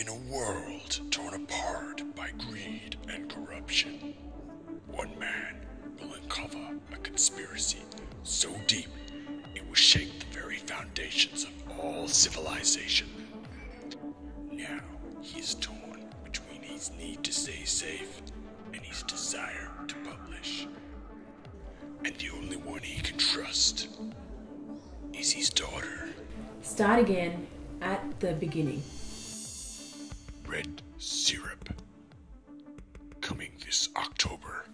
In a world torn apart by greed and corruption, one man will uncover a conspiracy so deep it will shake the very foundations of all civilization. Now he is torn between his need to stay safe and his desire to publish. And the only one he can trust is his daughter. Start again at the beginning. Red Syrup. Coming this October.